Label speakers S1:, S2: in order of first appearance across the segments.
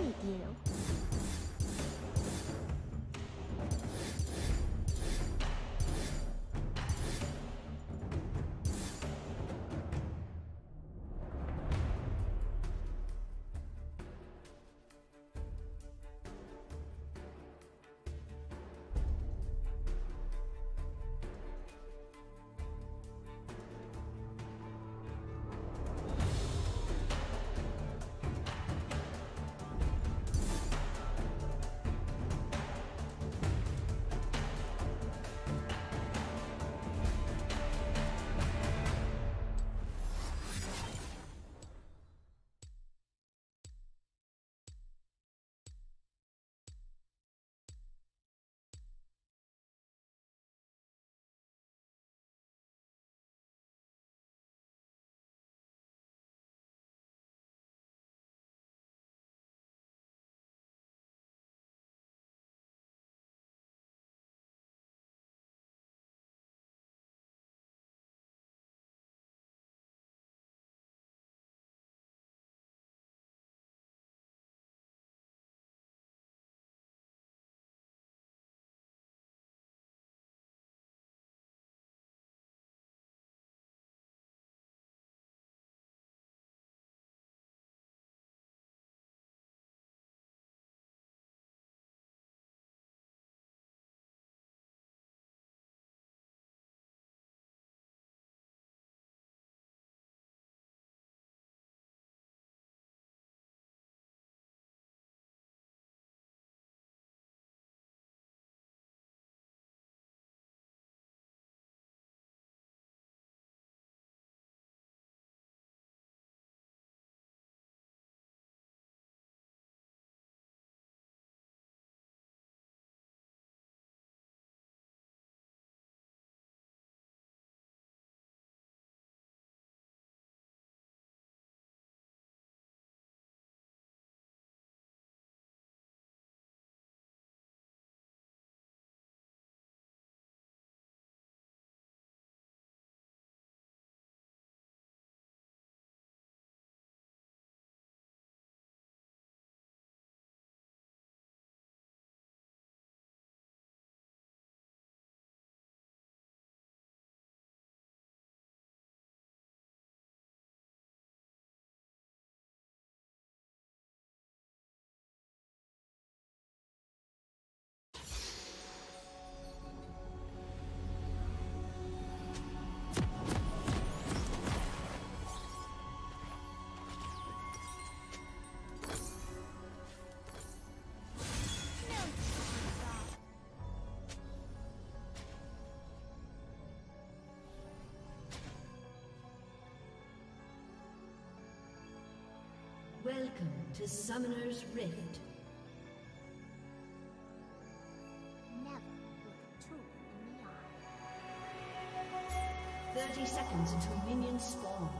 S1: Pleased to
S2: Welcome to Summoner's Rift.
S1: Never look truth in the eye.
S2: 30 seconds until minions spawn.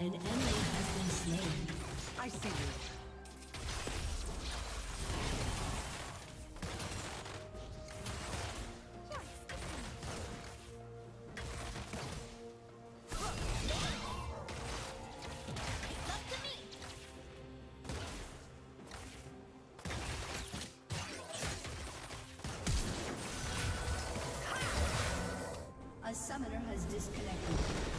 S2: An enemy has been slain.
S1: I see you.
S2: A summoner has disconnected.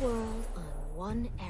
S3: World on one arrow.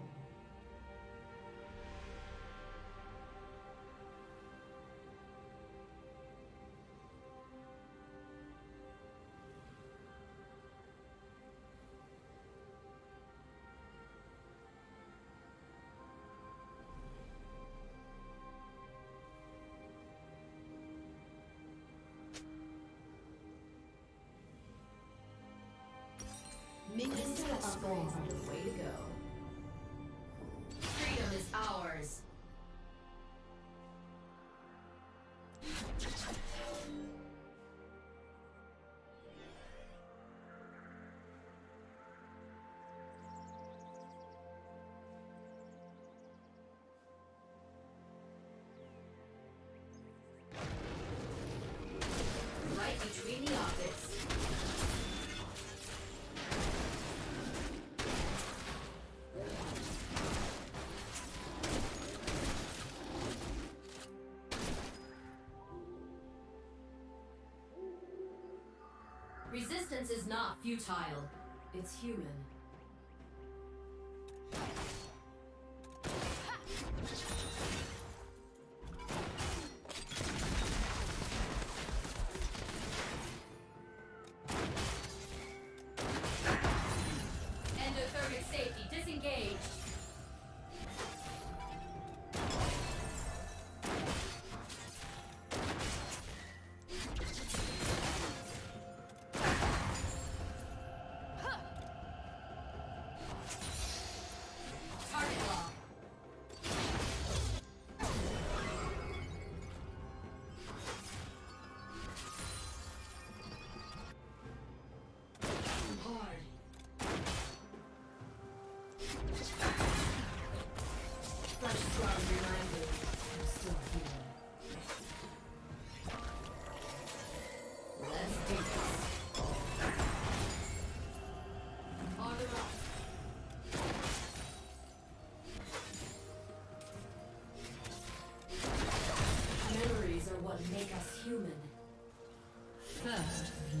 S3: Resistance is not futile. It's human.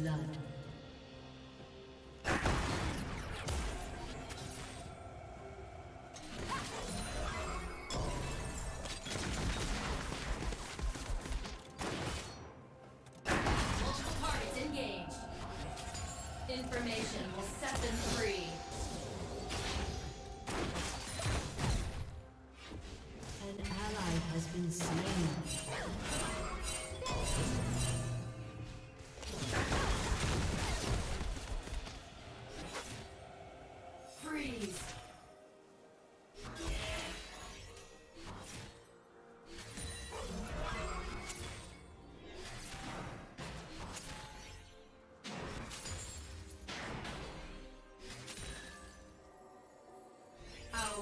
S2: Blood.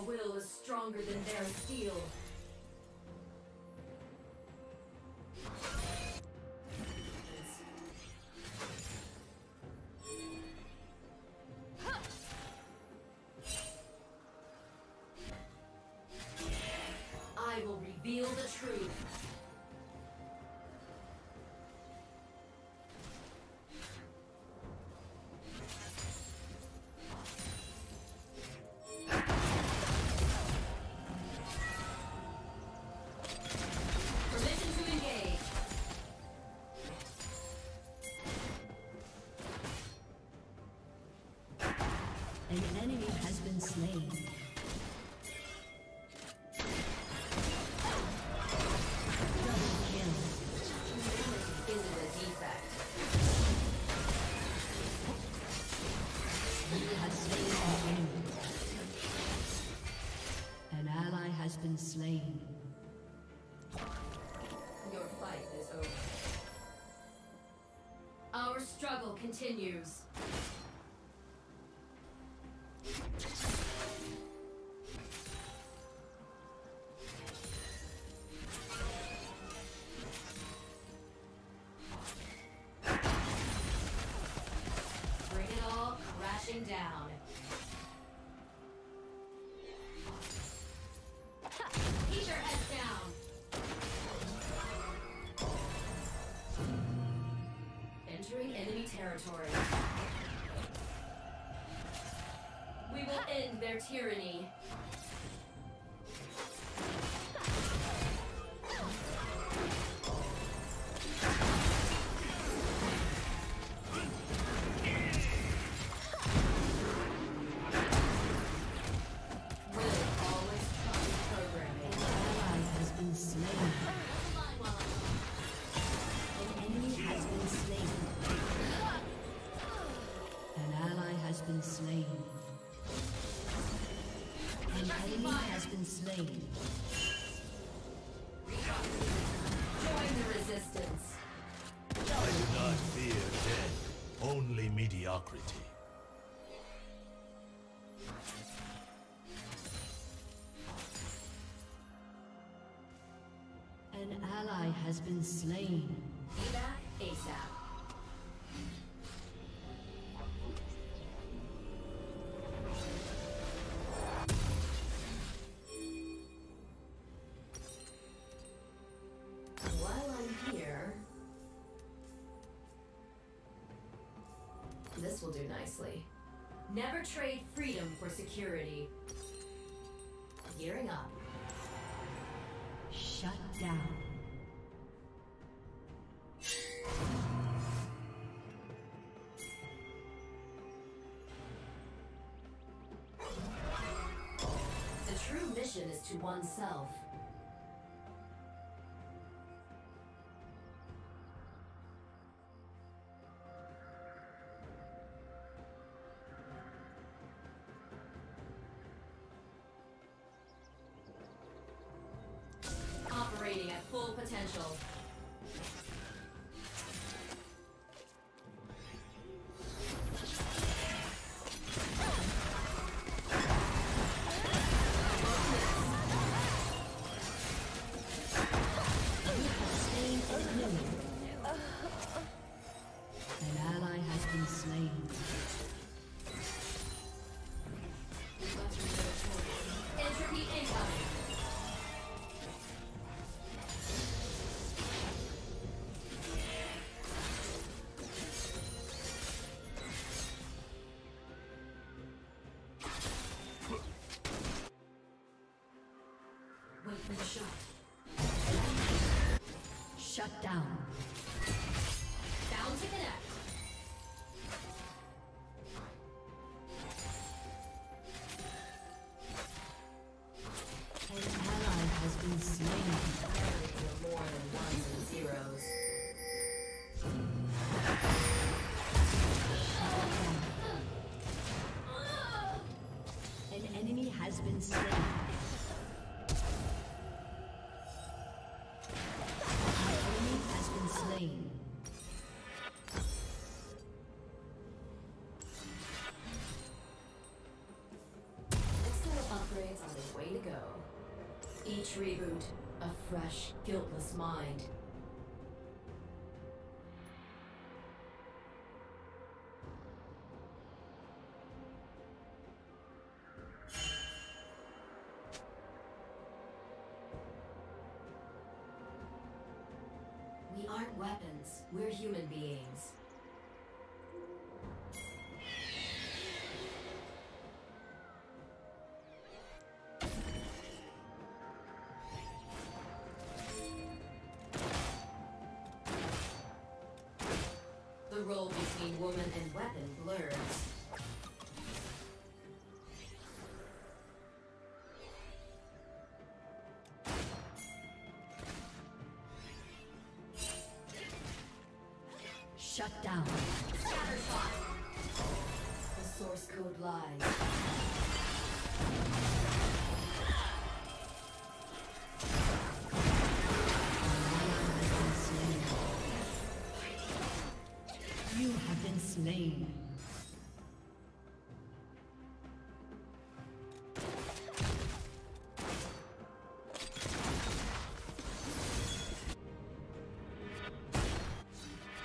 S3: Will is stronger than their steel.
S2: Slain an. Ally has been slain.
S3: Your fight is over. Our struggle continues. Down. Keep your heads down. Entering enemy territory. We will end their tyranny.
S2: has been slain. Be
S3: back ASAP. This will do nicely. Never trade freedom for security. Gearing up.
S2: Shut down.
S3: oneself. reboot. A fresh, guiltless mind. Woman and weapon blurred.
S2: Shut down.
S3: The source code lies.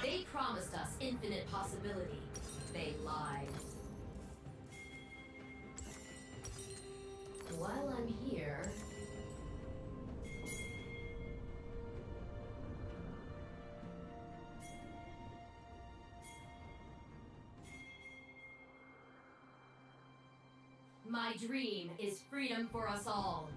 S3: They promised us infinite possibility. They lied. While I'm here, My dream is freedom for us all.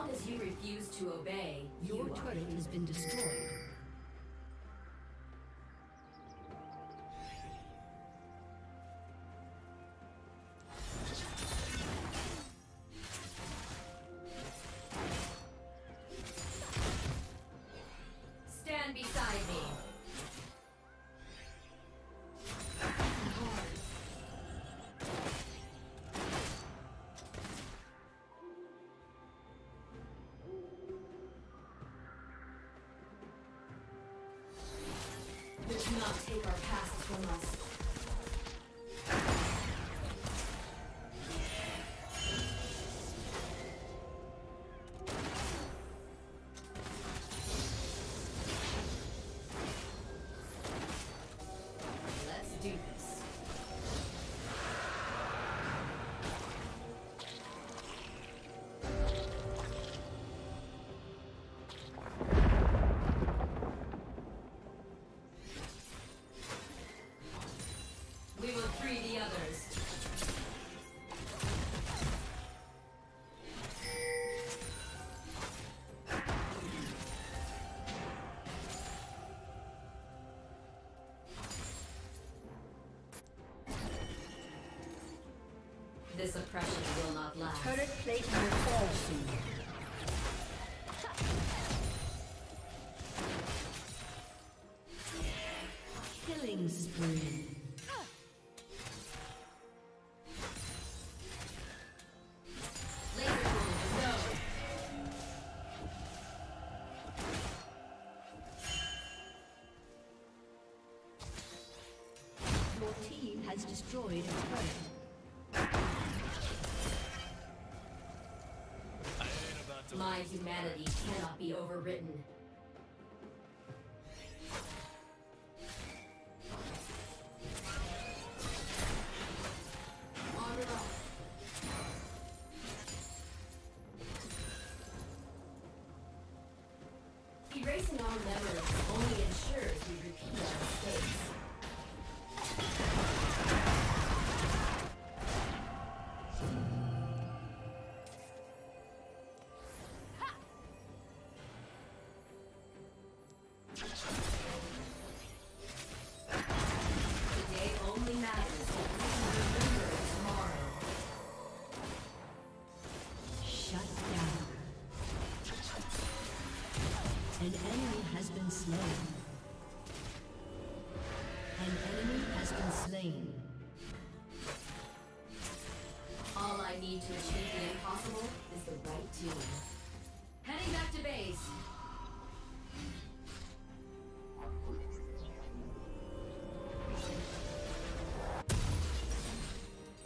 S3: Long as you refuse to obey,
S2: Your
S3: you
S2: turret has been destroyed.
S3: Past from This oppression will not last.
S2: Turret plate will fall soon. Killing spree.
S3: Laser pool, go!
S2: Your team has destroyed a turret.
S3: Humanity cannot be overwritten. Erasing all memories
S2: An enemy has been slain.
S3: All I need to achieve the impossible is the right team. Heading back to base.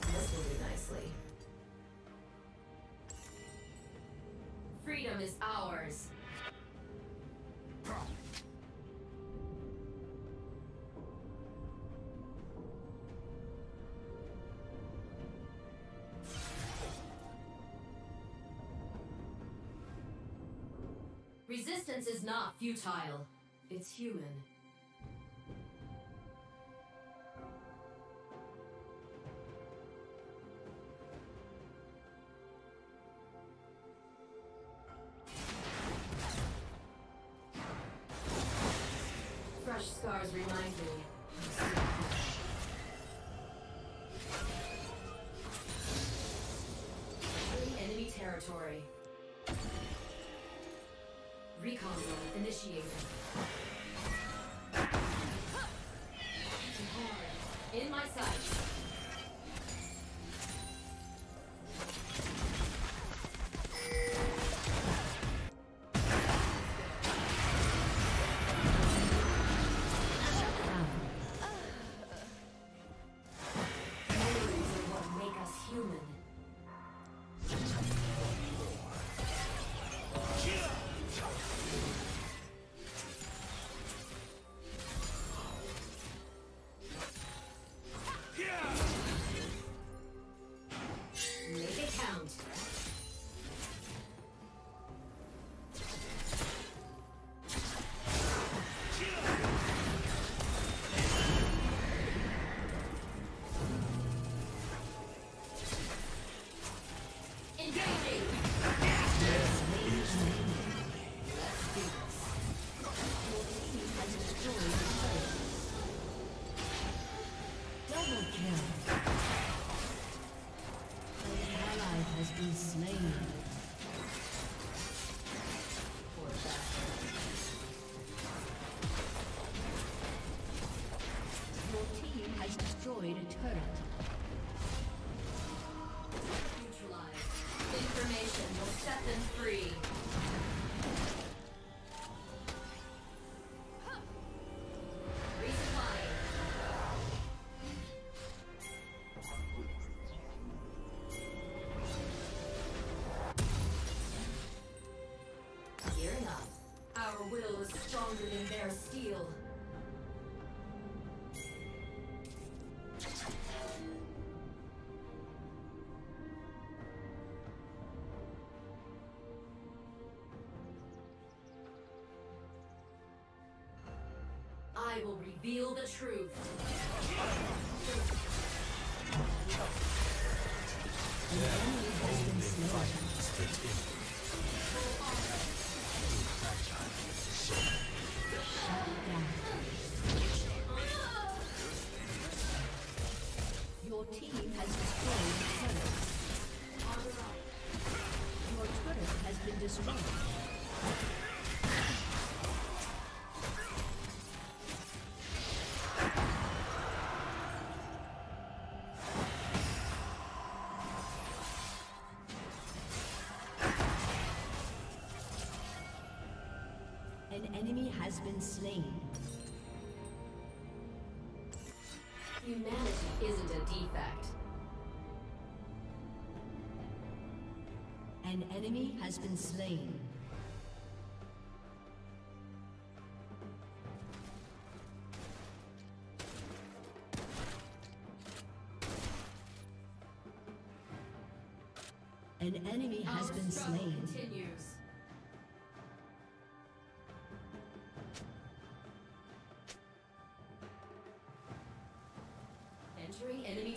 S3: This will do nicely. Freedom is ours. Resistance is not futile. It's human.
S2: Destroyed
S3: reveal the truth.
S2: Your team has destroyed turret. Your turret has been destroyed. Enemy has been slain.
S3: Humanity isn't a defect.
S2: An enemy has been slain. An enemy has been slain.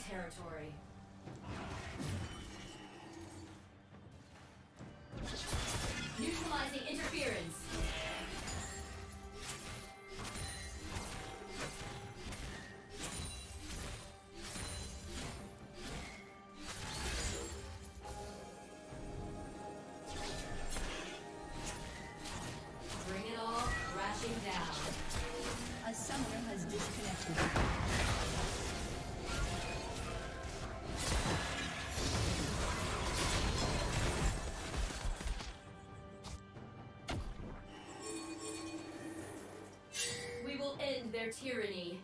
S3: Territory. Tyranny.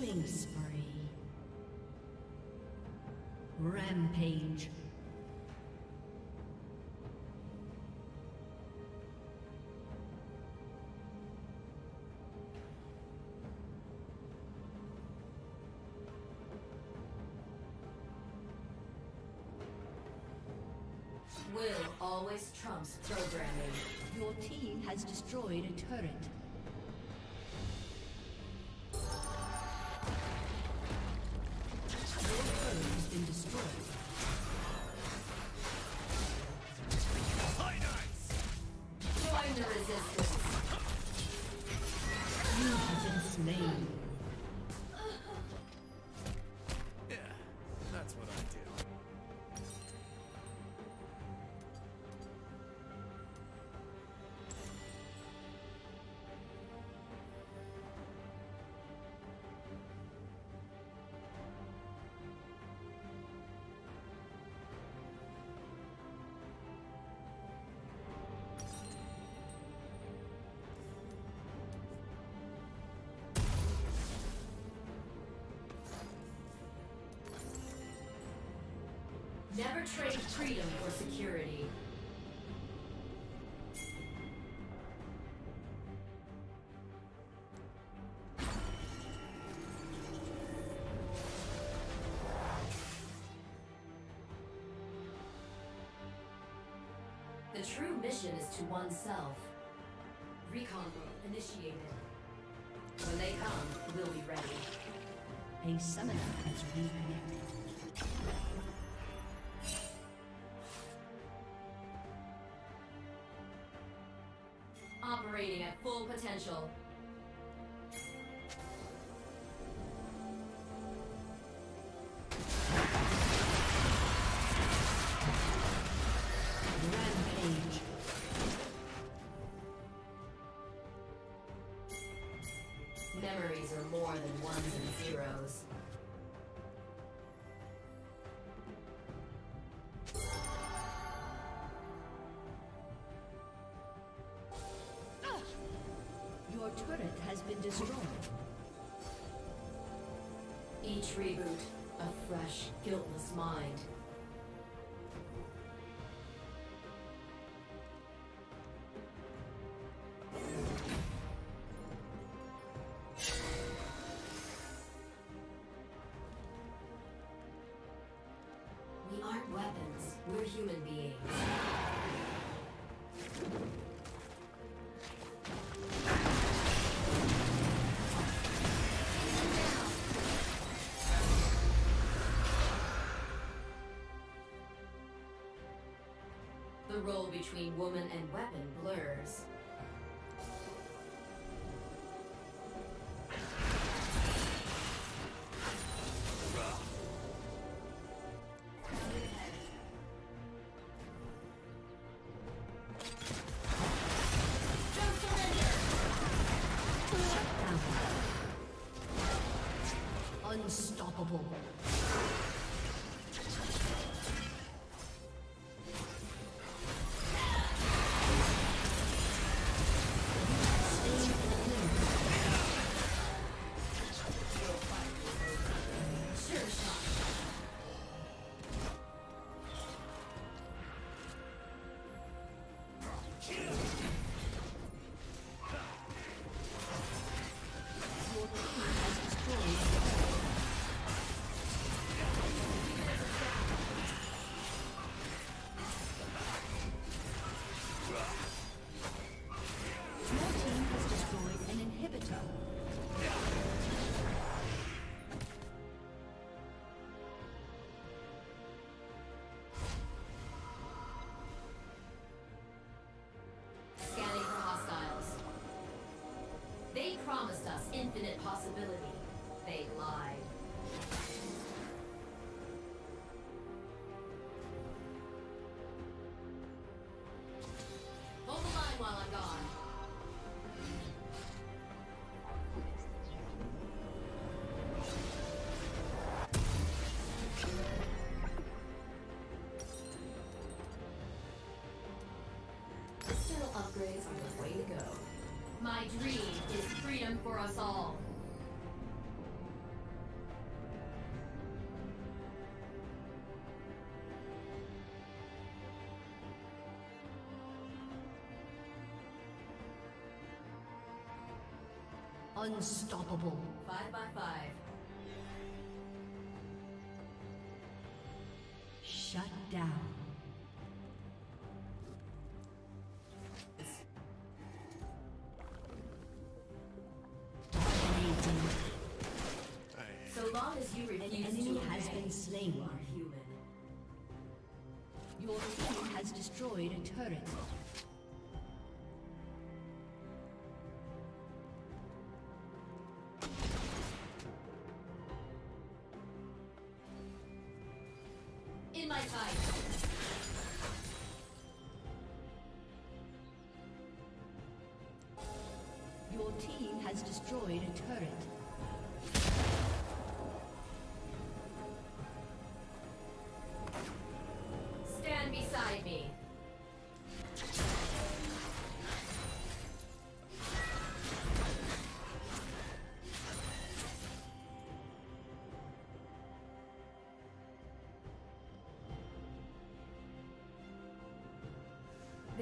S2: Killing spree. Rampage.
S3: Will always trumps programming.
S2: Your team has destroyed a turret.
S3: Never trade freedom for security. The true mission is to oneself. Recon initiated. When they come, we'll be ready.
S2: A summoner has reconnected.
S3: Operating at full potential.
S2: Turret has been destroyed.
S3: Each reboot, a fresh, guiltless mind. Between woman and weapon blurs.
S2: Unstoppable.
S3: My dream is freedom for us all.
S2: Unstoppable.
S3: Five by five.
S2: Shut down. Been slain.
S3: you are human.
S2: Your team has destroyed a turret.
S3: In my sight.
S2: Your team has destroyed a turret.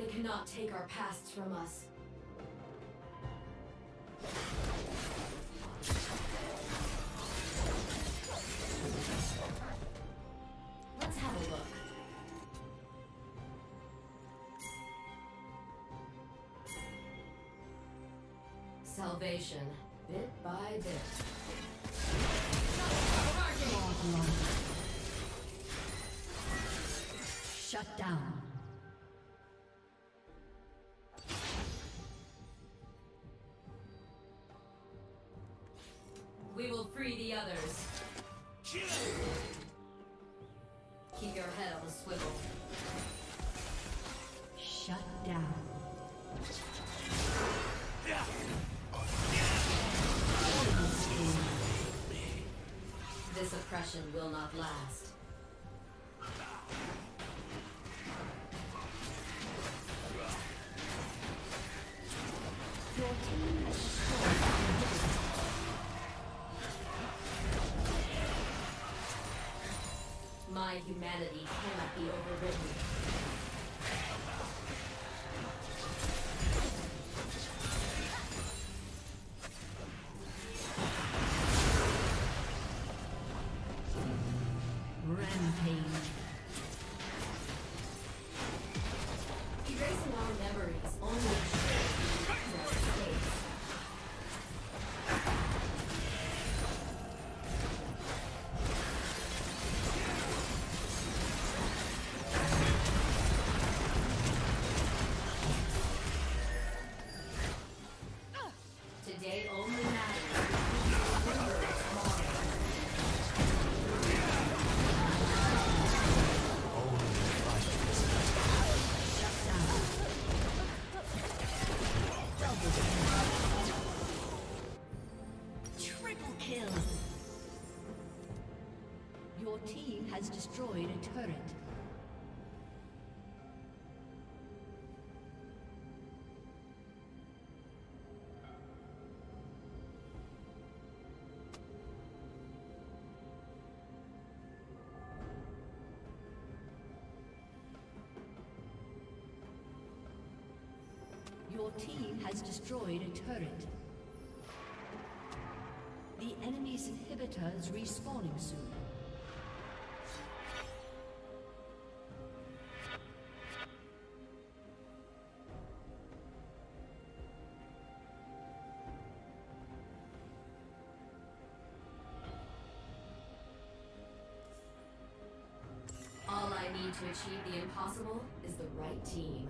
S3: cannot take our pasts from us. Let's have a look. Salvation, bit by bit.
S2: Shut down.
S3: Others. Keep your head on a swivel.
S2: Shut down.
S3: This oppression will not last.
S2: Team has destroyed a turret. The enemy's inhibitor is respawning soon.
S3: All I need to achieve the impossible is the right team.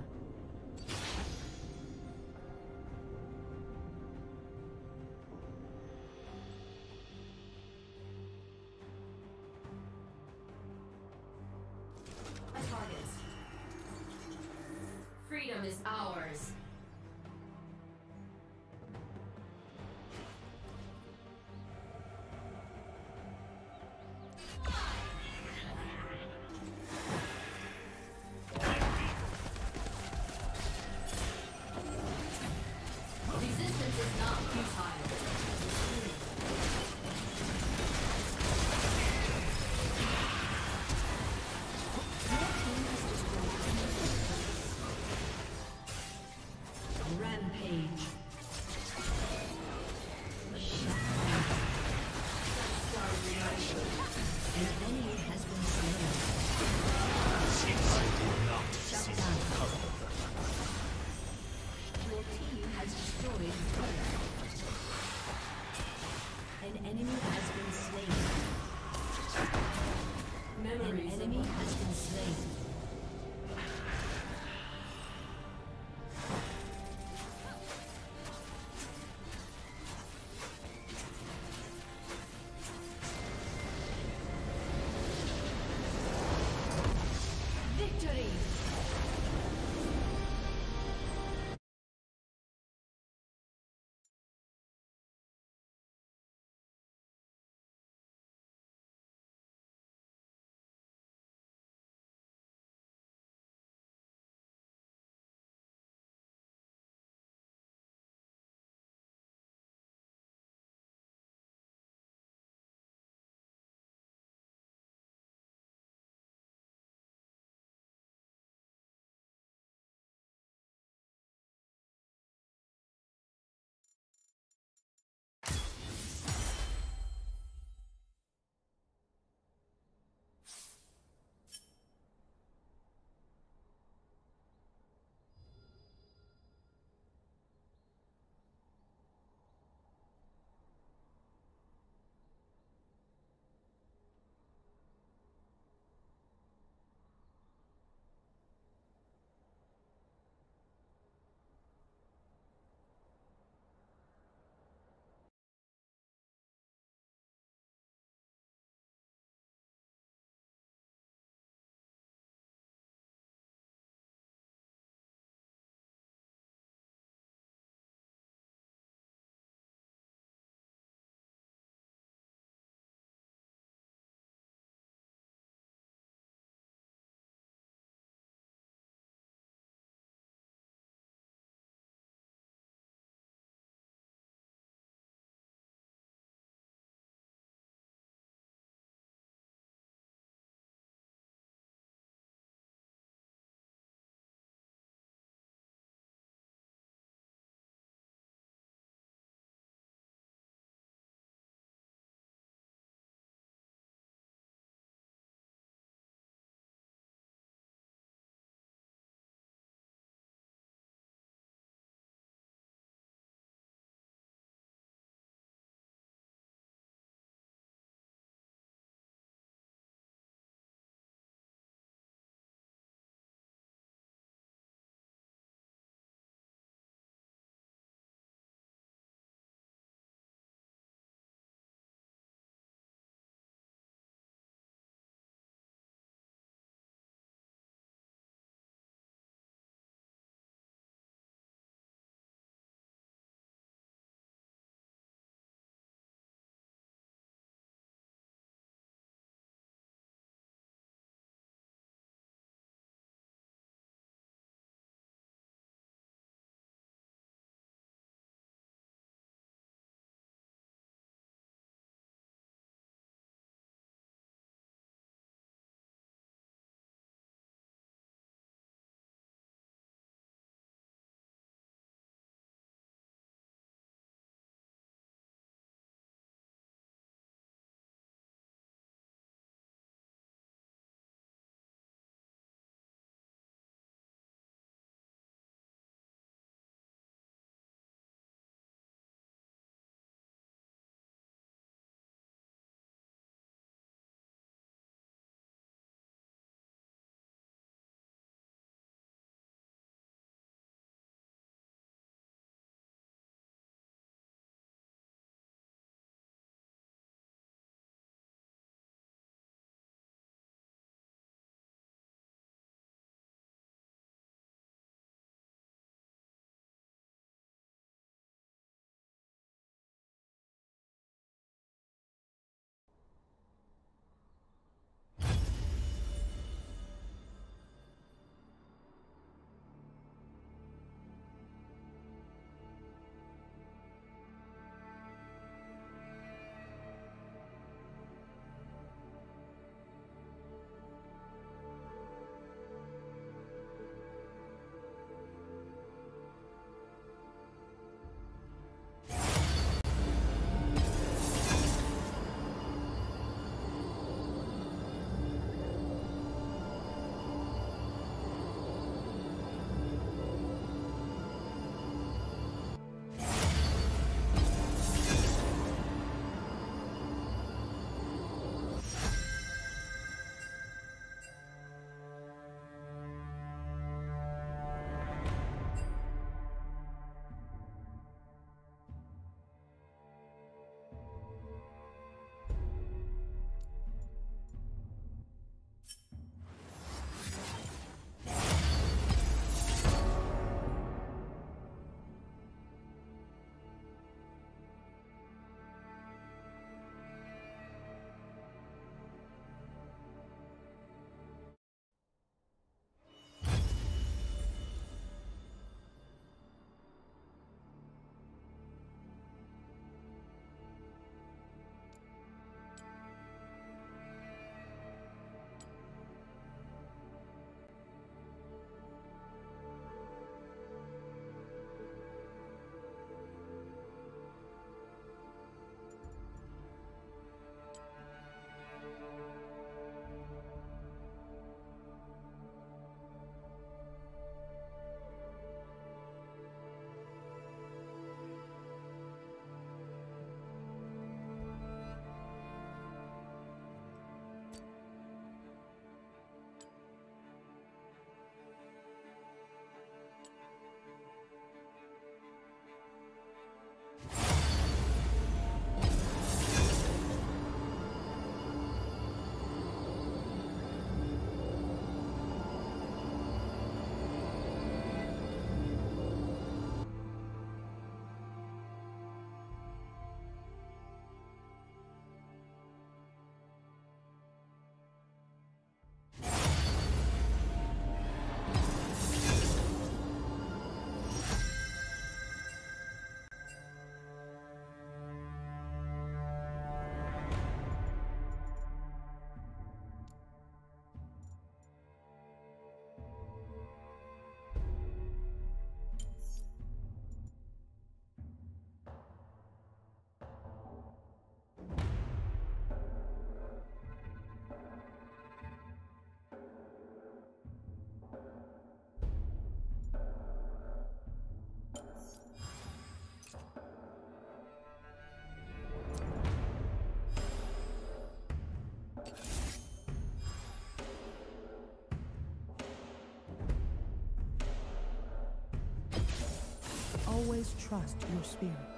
S4: always trust your spirit.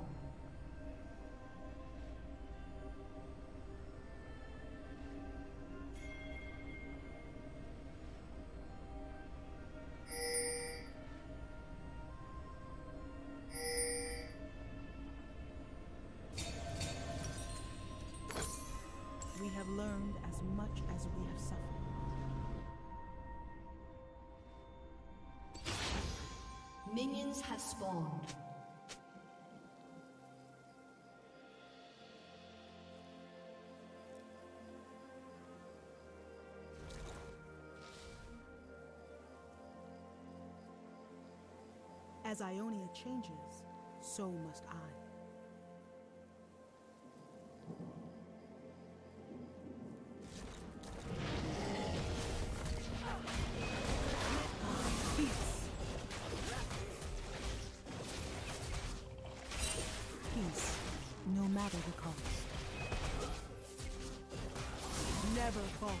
S4: Ionia changes, so must I. Peace,
S1: no matter
S4: the cost. Never fall.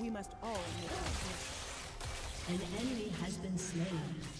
S4: We must all make choice.
S2: An enemy has been slain.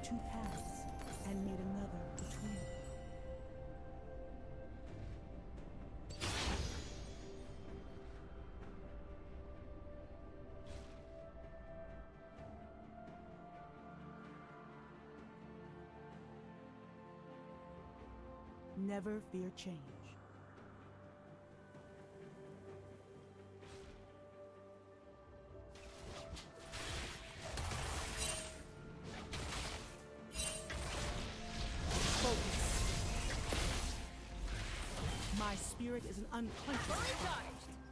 S4: Two paths and made another between. Never fear change. My spirit is an unquenchable
S1: Fully.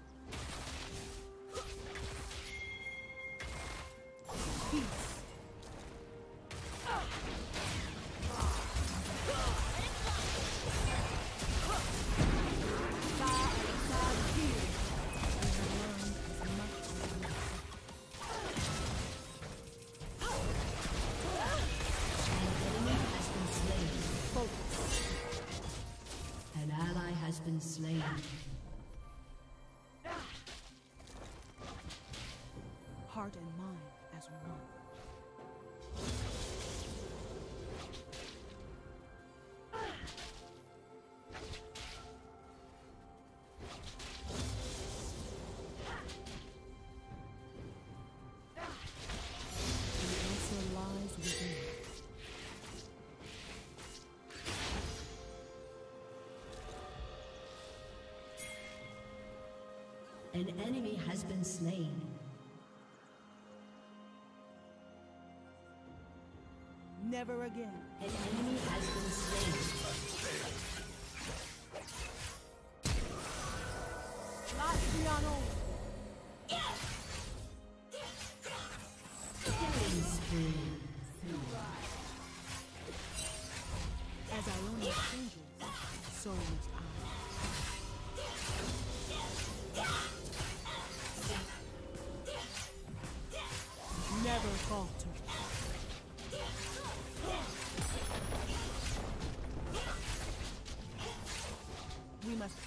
S2: An enemy has been slain.
S4: Never again.
S2: An enemy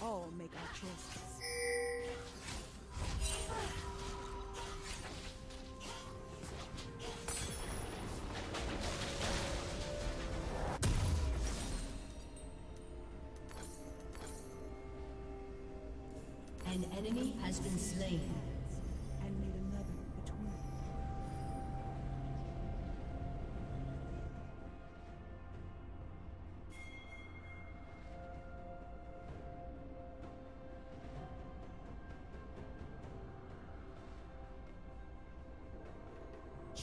S4: all make our choices.
S2: An enemy has been slain.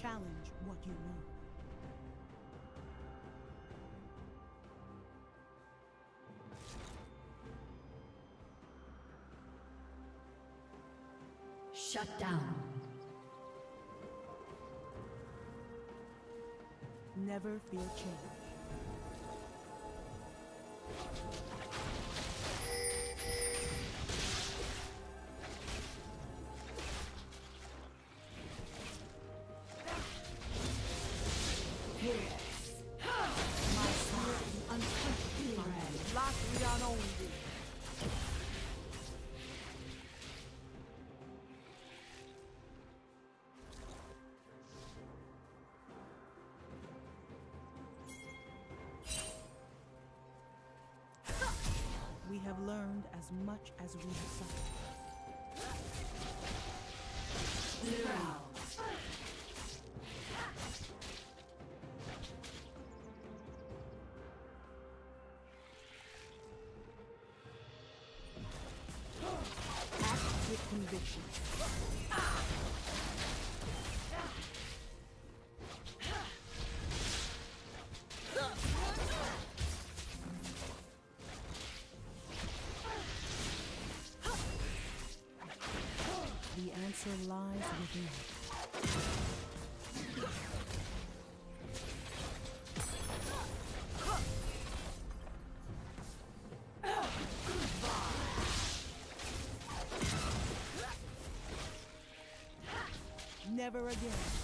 S4: Challenge what you know.
S2: Shut down.
S4: Never fear change. Have learned as much as we have suffered. Act with conviction. Answer lies within. Never again.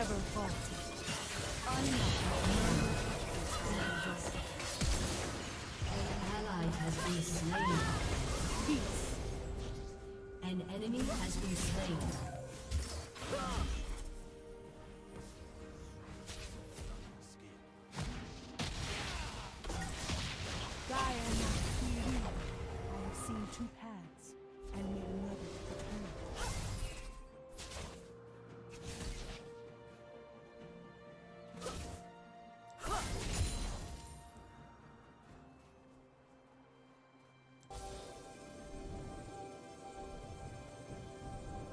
S4: Never falter.
S2: An ally has been slain.
S4: Peace.
S2: An enemy has been slain.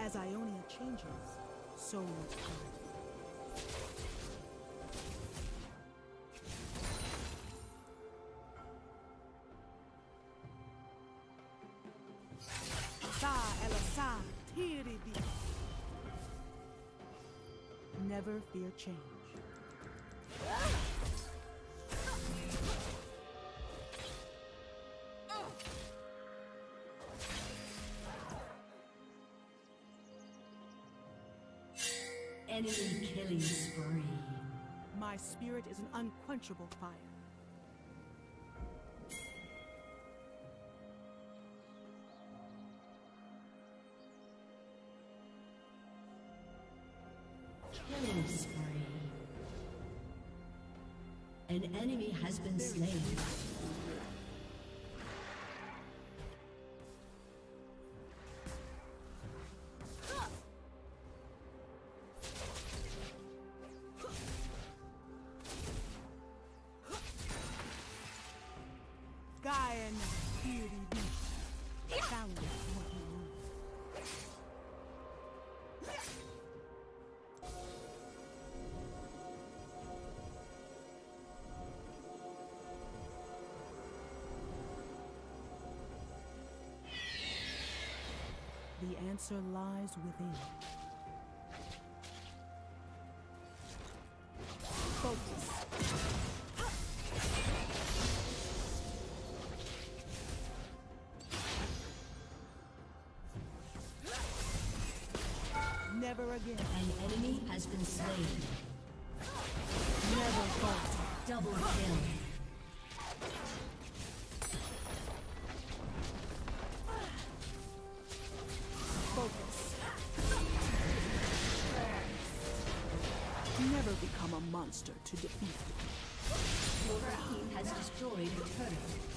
S4: As Ionia changes, so Elasa Tiribi. Never fear change.
S2: Killing spree.
S4: My spirit is an unquenchable fire. What you want. The answer lies within. Never again.
S2: An enemy has been slain.
S4: Never fought.
S2: Double kill.
S4: Focus. Never become a monster to defeat.
S2: Your team has destroyed a turret.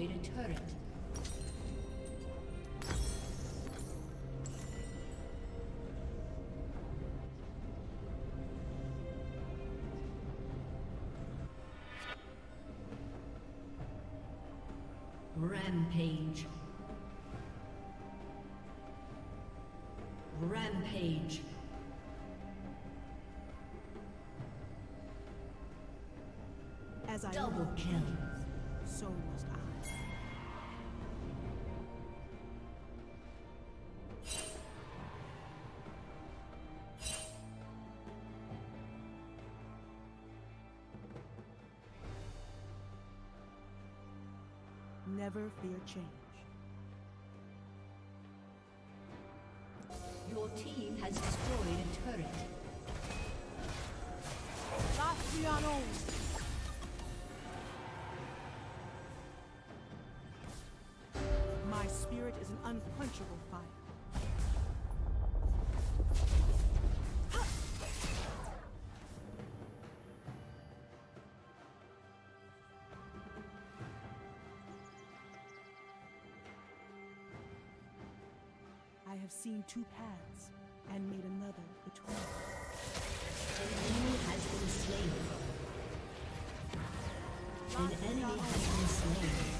S2: Destroyed a turret. Rampage. Rampage.
S4: As I
S2: Double kill.
S4: Never fear change.
S2: Your team has destroyed a turret.
S4: Castellanos! My spirit is an unquenchable fire. Have seen two paths and made another between.
S2: An enemy has been slain. An enemy has been slain.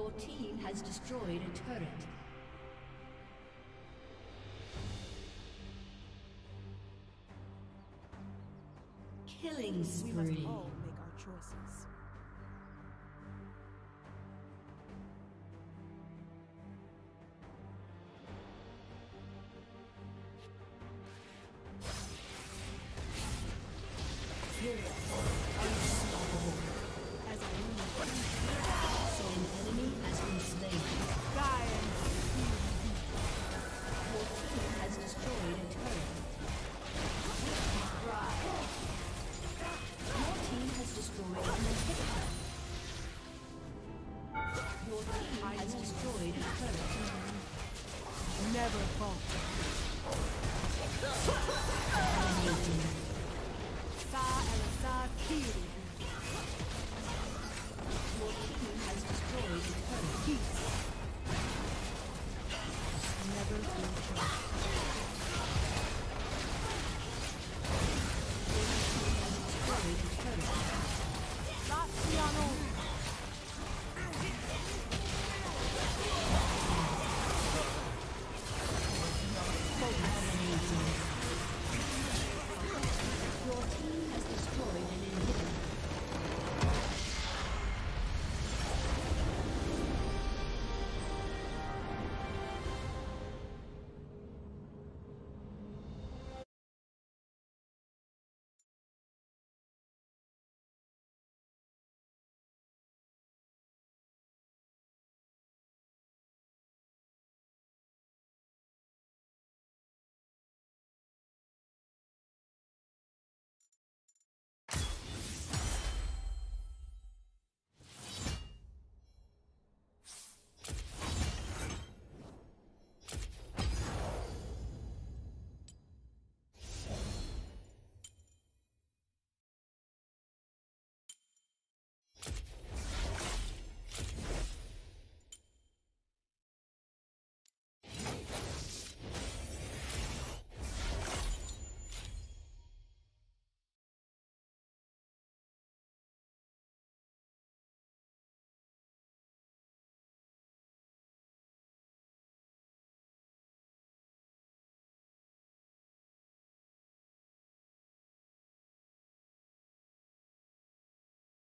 S2: Your team has destroyed a turret.
S4: Killing spree.